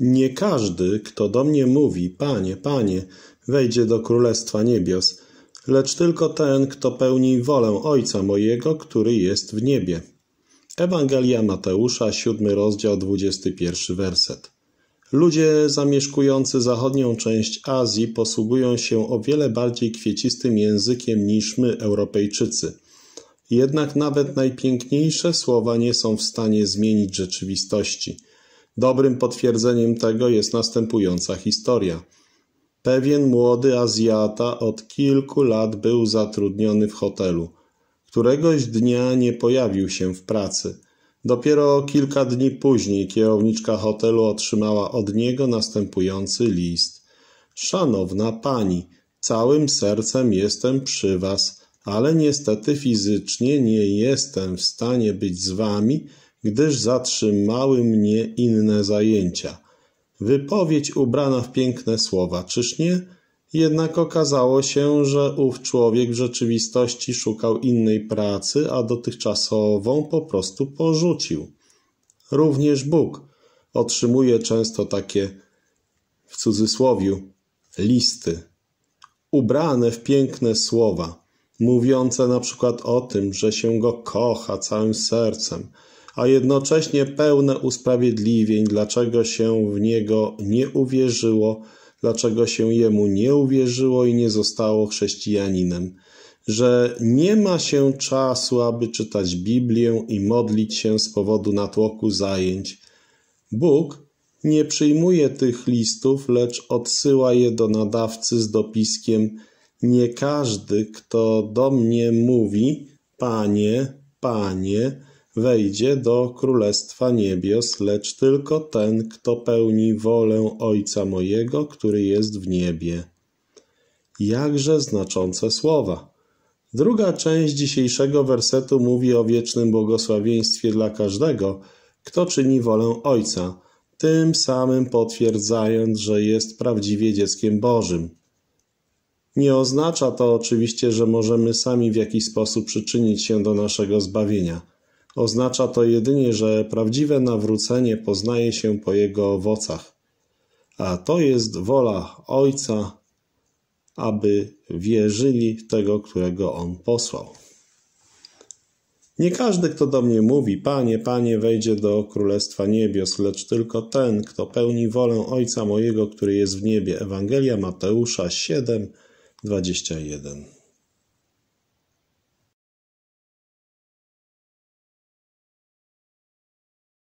Nie każdy, kto do mnie mówi, Panie, Panie, wejdzie do Królestwa Niebios, lecz tylko ten, kto pełni wolę Ojca mojego, który jest w niebie. Ewangelia Mateusza, siódmy rozdział, dwudziesty pierwszy werset. Ludzie zamieszkujący zachodnią część Azji posługują się o wiele bardziej kwiecistym językiem niż my, Europejczycy. Jednak nawet najpiękniejsze słowa nie są w stanie zmienić rzeczywistości. Dobrym potwierdzeniem tego jest następująca historia. Pewien młody Azjata od kilku lat był zatrudniony w hotelu. Któregoś dnia nie pojawił się w pracy. Dopiero kilka dni później kierowniczka hotelu otrzymała od niego następujący list. Szanowna pani, całym sercem jestem przy was, ale niestety fizycznie nie jestem w stanie być z wami, gdyż zatrzymały mnie inne zajęcia. Wypowiedź ubrana w piękne słowa, czyż nie? Jednak okazało się, że ów człowiek w rzeczywistości szukał innej pracy, a dotychczasową po prostu porzucił. Również Bóg otrzymuje często takie, w cudzysłowiu, listy, ubrane w piękne słowa, mówiące na przykład o tym, że się go kocha całym sercem, a jednocześnie pełne usprawiedliwień, dlaczego się w niego nie uwierzyło, dlaczego się jemu nie uwierzyło i nie zostało chrześcijaninem, że nie ma się czasu, aby czytać Biblię i modlić się z powodu natłoku zajęć. Bóg nie przyjmuje tych listów, lecz odsyła je do nadawcy z dopiskiem Nie każdy, kto do mnie mówi, Panie, Panie, wejdzie do Królestwa Niebios, lecz tylko ten, kto pełni wolę Ojca mojego, który jest w niebie. Jakże znaczące słowa. Druga część dzisiejszego wersetu mówi o wiecznym błogosławieństwie dla każdego, kto czyni wolę Ojca, tym samym potwierdzając, że jest prawdziwie dzieckiem Bożym. Nie oznacza to oczywiście, że możemy sami w jakiś sposób przyczynić się do naszego zbawienia. Oznacza to jedynie, że prawdziwe nawrócenie poznaje się po jego owocach, a to jest wola Ojca, aby wierzyli w tego, którego On posłał. Nie każdy, kto do mnie mówi, Panie, Panie, wejdzie do Królestwa Niebios, lecz tylko ten, kto pełni wolę Ojca mojego, który jest w niebie. Ewangelia Mateusza 7, 21.